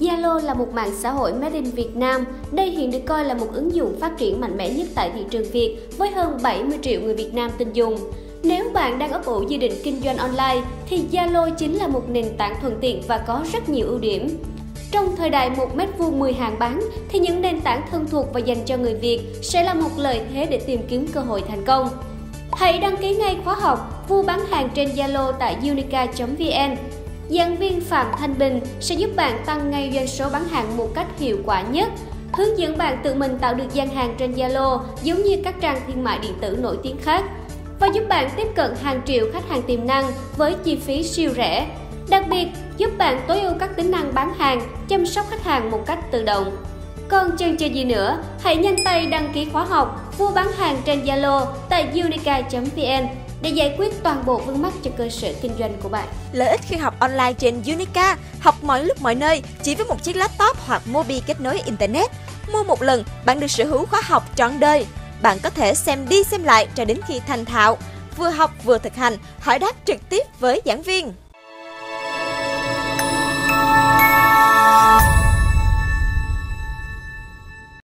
Zalo là một mạng xã hội made in Việt Nam. Đây hiện được coi là một ứng dụng phát triển mạnh mẽ nhất tại thị trường Việt, với hơn 70 triệu người Việt Nam tin dùng. Nếu bạn đang ấp ủ dự định kinh doanh online, thì Zalo chính là một nền tảng thuận tiện và có rất nhiều ưu điểm. Trong thời đại một mét vuông 10 hàng bán, thì những nền tảng thân thuộc và dành cho người Việt sẽ là một lợi thế để tìm kiếm cơ hội thành công. Hãy đăng ký ngay khóa học, Vua bán hàng trên Zalo tại unica.vn. Giảng viên Phạm Thanh Bình sẽ giúp bạn tăng ngay doanh số bán hàng một cách hiệu quả nhất. Hướng dẫn bạn tự mình tạo được gian hàng trên Zalo giống như các trang thương mại điện tử nổi tiếng khác và giúp bạn tiếp cận hàng triệu khách hàng tiềm năng với chi phí siêu rẻ. Đặc biệt, giúp bạn tối ưu các tính năng bán hàng, chăm sóc khách hàng một cách tự động. Còn chân chờ gì nữa, hãy nhanh tay đăng ký khóa học mua bán hàng trên Zalo tại unica.vn để giải quyết toàn bộ vướng mắc cho cơ sở kinh doanh của bạn. Lợi ích khi học online trên Unica, học mọi lúc mọi nơi chỉ với một chiếc laptop hoặc mobi kết nối internet. Mua một lần, bạn được sở hữu khóa học trọn đời. Bạn có thể xem đi xem lại cho đến khi thành thạo, vừa học vừa thực hành, hỏi đáp trực tiếp với giảng viên.